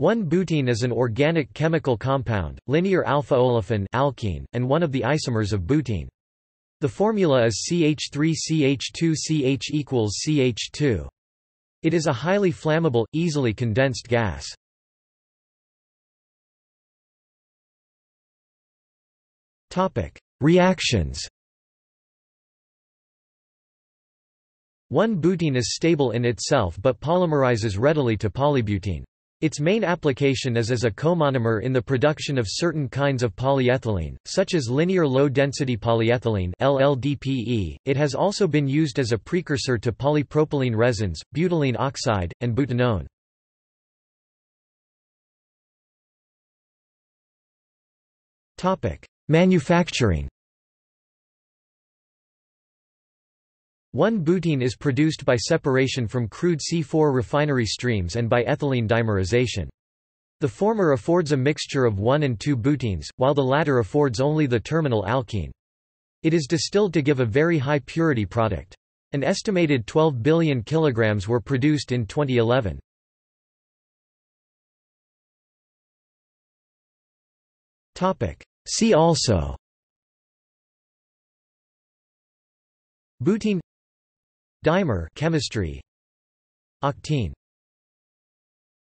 1-butene is an organic chemical compound, linear alpha-olefin alkene, and one of the isomers of butene. The formula is CH3CH2CH equals CH2. It is a highly flammable, easily condensed gas. Reactions 1-butene is stable in itself but polymerizes readily to polybutene. Its main application is as a comonomer in the production of certain kinds of polyethylene, such as linear low-density polyethylene LLDPE. .It has also been used as a precursor to polypropylene resins, butylene oxide, and butanone. Manufacturing 1-butene is produced by separation from crude C4 refinery streams and by ethylene dimerization. The former affords a mixture of 1 and 2 butenes, while the latter affords only the terminal alkene. It is distilled to give a very high purity product. An estimated 12 billion kilograms were produced in 2011. See also Butene Dimer chemistry. Octene